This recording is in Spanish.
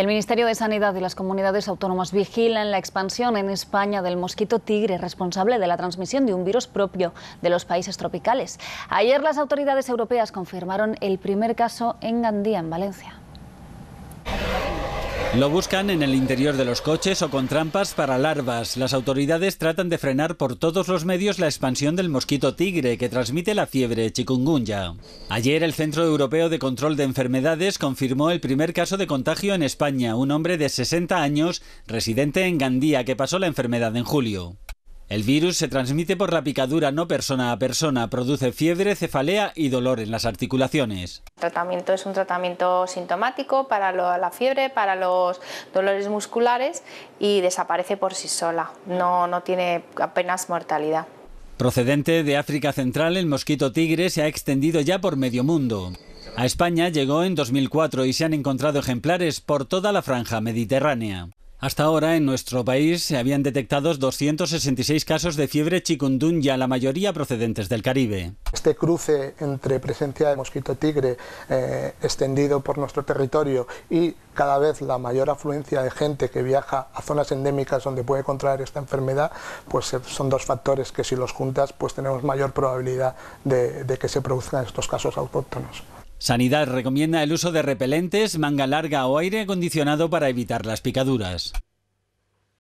El Ministerio de Sanidad y las comunidades autónomas vigilan la expansión en España del mosquito tigre, responsable de la transmisión de un virus propio de los países tropicales. Ayer las autoridades europeas confirmaron el primer caso en Gandía, en Valencia. Lo buscan en el interior de los coches o con trampas para larvas. Las autoridades tratan de frenar por todos los medios la expansión del mosquito tigre que transmite la fiebre chikungunya. Ayer el Centro Europeo de Control de Enfermedades confirmó el primer caso de contagio en España, un hombre de 60 años residente en Gandía que pasó la enfermedad en julio. El virus se transmite por la picadura no persona a persona, produce fiebre, cefalea y dolor en las articulaciones. El tratamiento es un tratamiento sintomático para la fiebre, para los dolores musculares y desaparece por sí sola, no, no tiene apenas mortalidad. Procedente de África Central, el mosquito tigre se ha extendido ya por medio mundo. A España llegó en 2004 y se han encontrado ejemplares por toda la franja mediterránea. Hasta ahora en nuestro país se habían detectado 266 casos de fiebre chikungunya, la mayoría procedentes del Caribe. Este cruce entre presencia de mosquito tigre eh, extendido por nuestro territorio y cada vez la mayor afluencia de gente que viaja a zonas endémicas donde puede contraer esta enfermedad, pues eh, son dos factores que si los juntas pues tenemos mayor probabilidad de, de que se produzcan estos casos autóctonos. Sanidad recomienda el uso de repelentes, manga larga o aire acondicionado para evitar las picaduras.